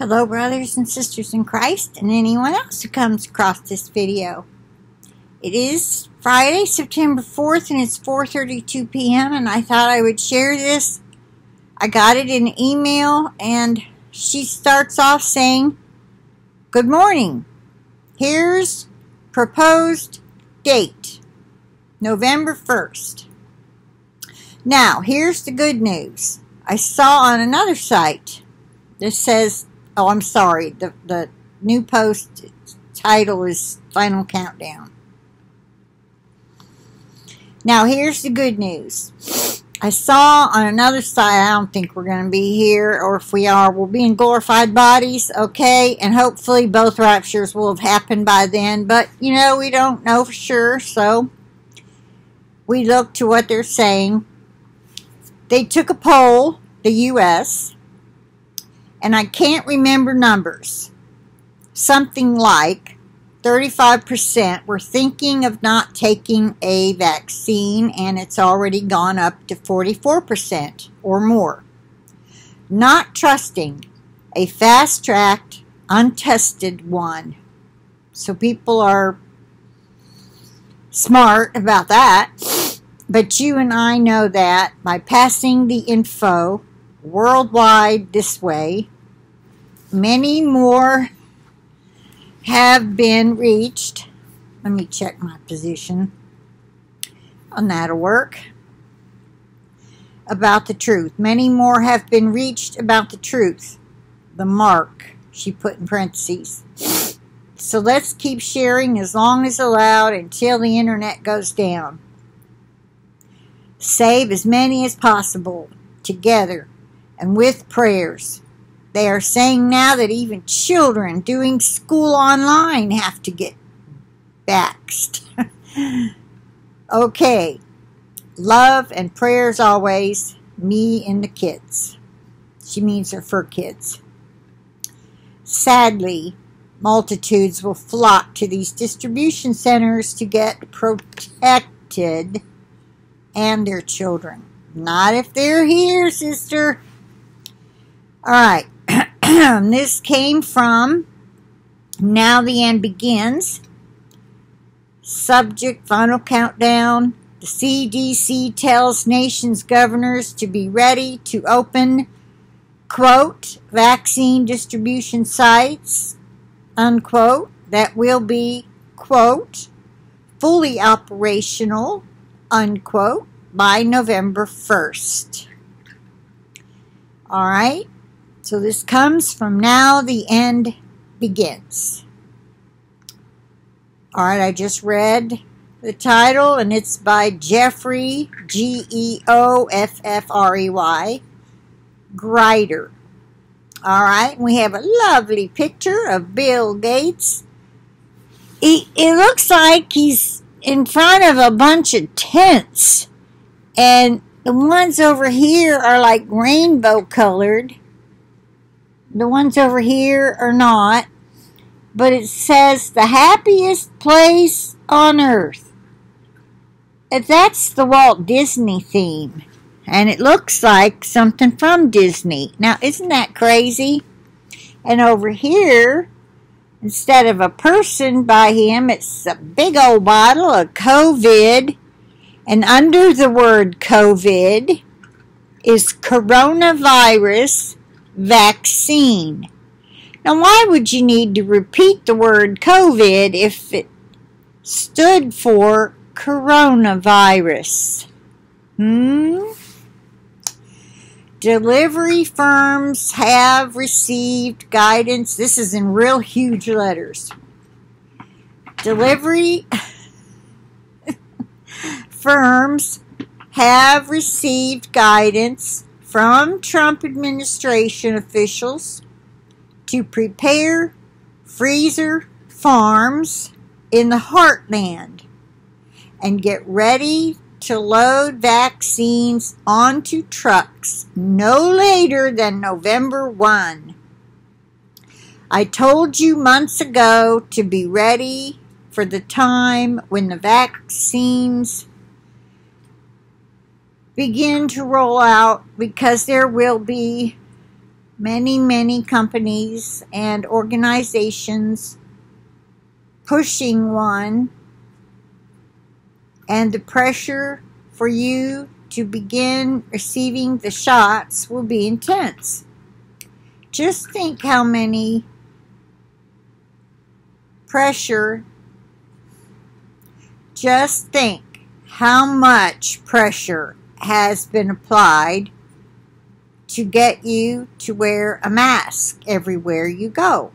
Hello, brothers and sisters in Christ, and anyone else who comes across this video. It is Friday, September 4th, and it's 4.32 p.m., and I thought I would share this. I got it in an email, and she starts off saying, Good morning. Here's proposed date, November 1st. Now, here's the good news. I saw on another site that says Oh, I'm sorry. The the new post title is Final Countdown. Now, here's the good news. I saw on another site, I don't think we're going to be here, or if we are, we'll be in glorified bodies, okay? And hopefully both raptures will have happened by then, but, you know, we don't know for sure, so we look to what they're saying. They took a poll, the U.S., and I can't remember numbers. Something like 35% were thinking of not taking a vaccine, and it's already gone up to 44% or more. Not trusting a fast tracked, untested one. So people are smart about that. But you and I know that by passing the info worldwide this way. Many more have been reached. Let me check my position on that'll work. About the truth. Many more have been reached about the truth. The mark, she put in parentheses. So let's keep sharing as long as allowed until the internet goes down. Save as many as possible together and with prayers. They are saying now that even children doing school online have to get vaxxed. okay. Love and prayers always, me and the kids. She means her fur kids. Sadly, multitudes will flock to these distribution centers to get protected and their children. Not if they're here, sister. All right. this came from Now the End Begins. Subject Final Countdown. The CDC tells nations' governors to be ready to open, quote, vaccine distribution sites, unquote, that will be, quote, fully operational, unquote, by November 1st. All right. So this comes from now the end begins. All right, I just read the title, and it's by Geoffrey, G E O F F R E Y, Grider. All right, we have a lovely picture of Bill Gates. He, it looks like he's in front of a bunch of tents, and the ones over here are like rainbow colored the ones over here are not. But it says the happiest place on earth. That's the Walt Disney theme. And it looks like something from Disney. Now, isn't that crazy? And over here, instead of a person by him, it's a big old bottle of COVID. And under the word COVID is coronavirus vaccine. Now, why would you need to repeat the word COVID if it stood for coronavirus? Hmm? Delivery firms have received guidance. This is in real huge letters. Delivery firms have received guidance from Trump administration officials to prepare freezer farms in the heartland and get ready to load vaccines onto trucks no later than November 1. I told you months ago to be ready for the time when the vaccines begin to roll out because there will be many, many companies and organizations pushing one, and the pressure for you to begin receiving the shots will be intense. Just think how many pressure, just think how much pressure has been applied to get you to wear a mask everywhere you go.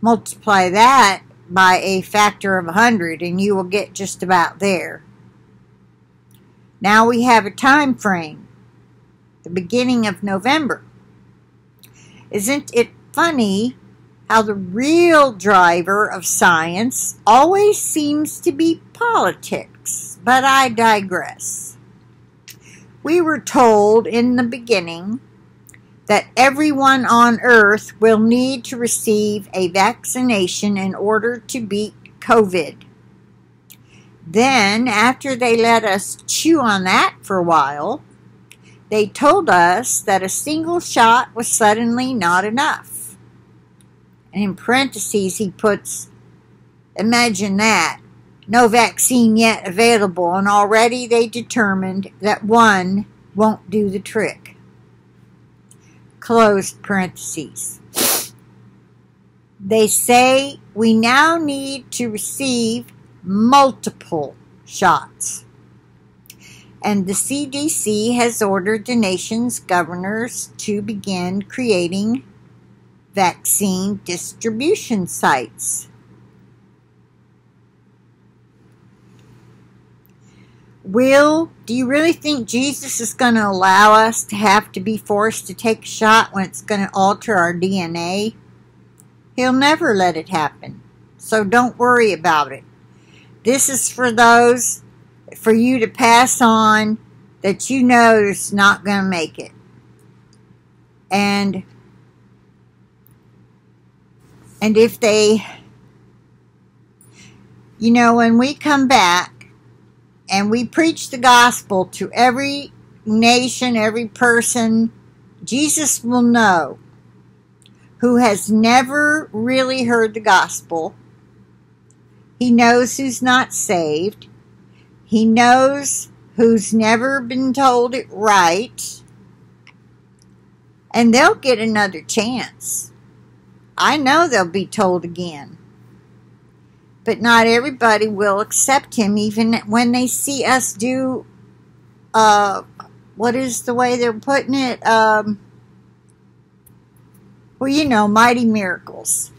Multiply that by a factor of 100 and you will get just about there. Now we have a time frame, the beginning of November. Isn't it funny how the real driver of science always seems to be politics? But I digress. We were told in the beginning that everyone on earth will need to receive a vaccination in order to beat COVID. Then, after they let us chew on that for a while, they told us that a single shot was suddenly not enough. And in parentheses, he puts, imagine that, no vaccine yet available, and already they determined that one won't do the trick. Closed parentheses. They say we now need to receive multiple shots. And the CDC has ordered the nation's governors to begin creating vaccine distribution sites. Will, do you really think Jesus is going to allow us to have to be forced to take a shot when it's going to alter our DNA? He'll never let it happen. So don't worry about it. This is for those, for you to pass on that you know is not going to make it. And, and if they, you know, when we come back and we preach the gospel to every nation, every person, Jesus will know who has never really heard the gospel he knows who's not saved. He knows who's never been told it right. And they'll get another chance. I know they'll be told again. But not everybody will accept him, even when they see us do, uh, what is the way they're putting it? Um, well, you know, mighty miracles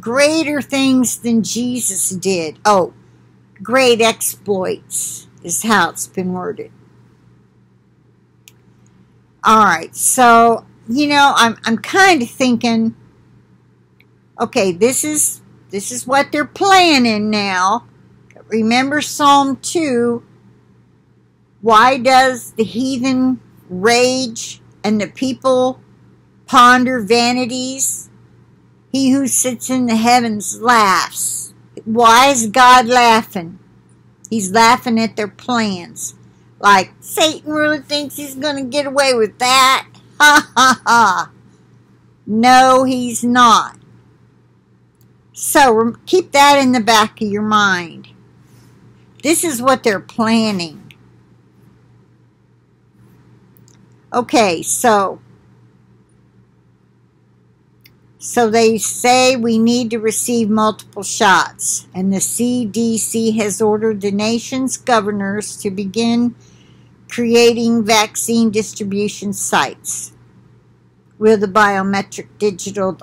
greater things than Jesus did. Oh, great exploits is how it's been worded. All right, so you know, I'm I'm kind of thinking, okay, this is this is what they're planning now. Remember Psalm two. Why does the heathen rage and the people ponder vanities? He who sits in the heavens laughs. Why is God laughing? He's laughing at their plans. Like, Satan really thinks he's going to get away with that? Ha ha ha. No, he's not. So keep that in the back of your mind. This is what they're planning. Okay, so so they say we need to receive multiple shots, and the CDC has ordered the nation's governors to begin creating vaccine distribution sites. Will the biometric digital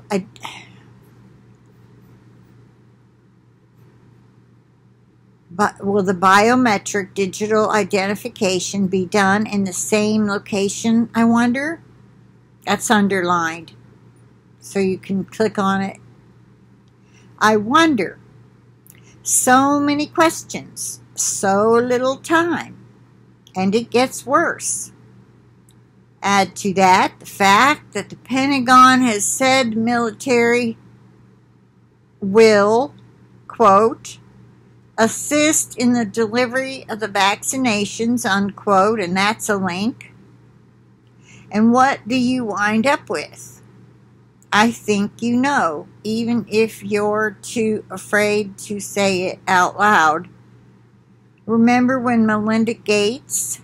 but will the biometric digital identification be done in the same location, I wonder? That's underlined so you can click on it. I wonder, so many questions, so little time, and it gets worse. Add to that the fact that the Pentagon has said military will, quote, assist in the delivery of the vaccinations, unquote, and that's a link. And what do you wind up with? I think you know, even if you're too afraid to say it out loud. Remember when Melinda Gates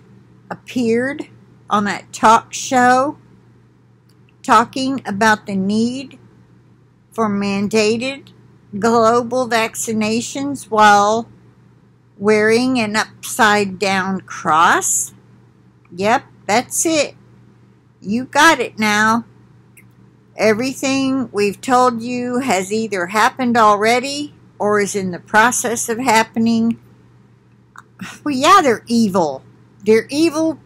appeared on that talk show talking about the need for mandated global vaccinations while wearing an upside down cross? Yep, that's it. You got it now. Everything we've told you has either happened already or is in the process of happening. Well, yeah, they're evil. They're evil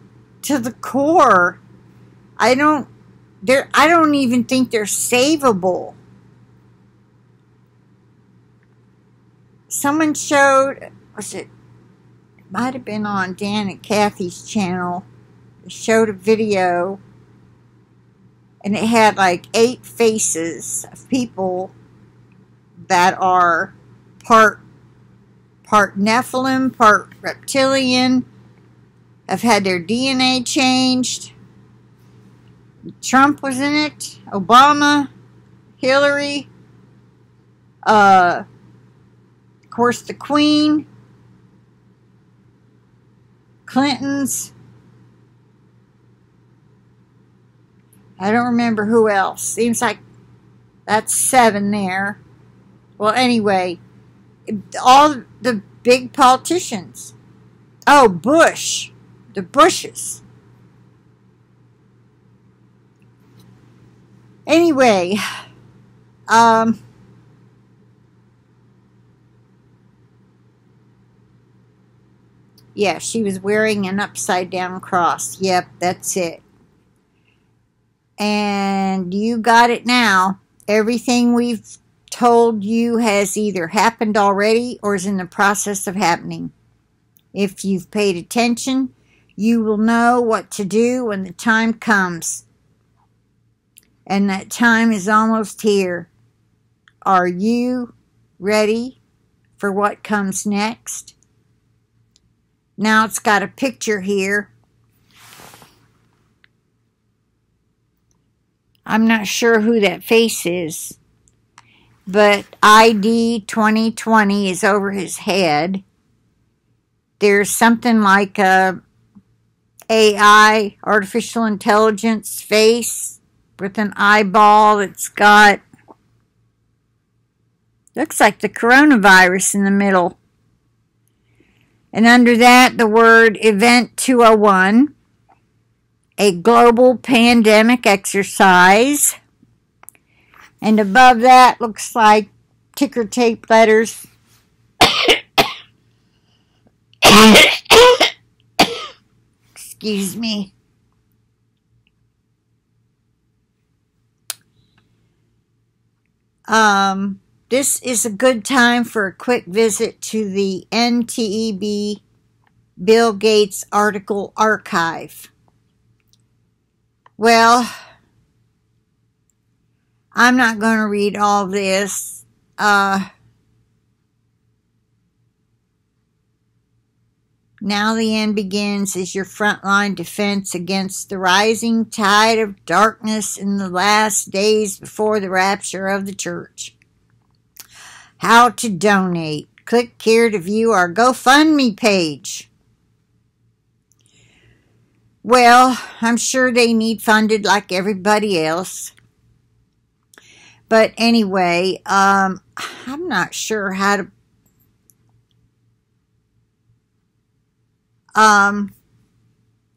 to the core. I don't they're I don't even think they're savable. Someone showed was it it might have been on Dan and Kathy's channel. Showed a video and it had like eight faces of people that are part part Nephilim, part reptilian, have had their DNA changed. Trump was in it, Obama, Hillary, uh, course, the Queen, Clinton's. I don't remember who else. Seems like that's seven there. Well, anyway, all the big politicians. Oh, Bush. The Bushes. Anyway, um, yeah, she was wearing an upside down cross. Yep, that's it. And you got it now. Everything we've told you has either happened already or is in the process of happening. If you've paid attention, you will know what to do when the time comes. And that time is almost here. Are you ready for what comes next? Now it's got a picture here. I'm not sure who that face is, but ID 2020 is over his head. There's something like a AI, artificial intelligence face with an eyeball that's got looks like the coronavirus in the middle. And under that, the word Event 201, a global pandemic exercise. And above that looks like ticker tape letters. Excuse me. Um, this is a good time for a quick visit to the NTEB Bill Gates article archive. Well, I'm not going to read all this. Uh, Now the end begins as your frontline defense against the rising tide of darkness in the last days before the rapture of the church. How to donate. Click here to view our GoFundMe page. Well, I'm sure they need funded like everybody else. But anyway, um, I'm not sure how to um,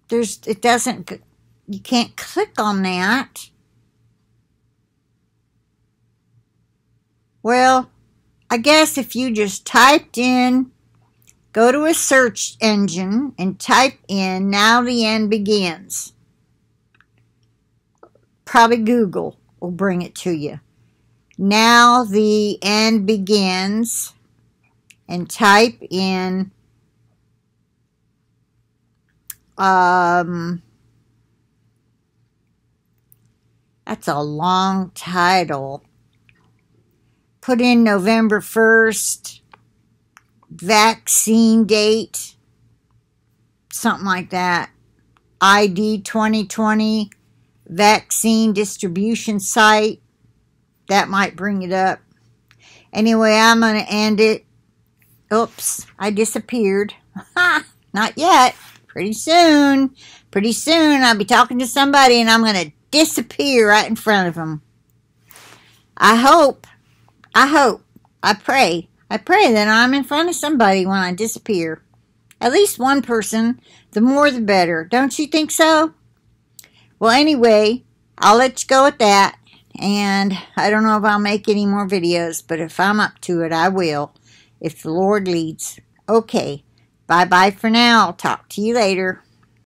there's it doesn't you can't click on that. Well, I guess if you just typed in, go to a search engine and type in now the end begins. Probably Google will bring it to you. Now the end begins and type in um, that's a long title. Put in November 1st, vaccine date, something like that. ID 2020, vaccine distribution site. That might bring it up. Anyway, I'm going to end it. Oops, I disappeared. Not yet. Pretty soon. Pretty soon I'll be talking to somebody and I'm going to disappear right in front of them. I hope, I hope, I pray, I pray that I'm in front of somebody when I disappear. At least one person. The more the better. Don't you think so? Well, anyway, I'll let you go with that. And I don't know if I'll make any more videos, but if I'm up to it, I will. If the Lord leads. Okay. Bye bye for now. I'll talk to you later.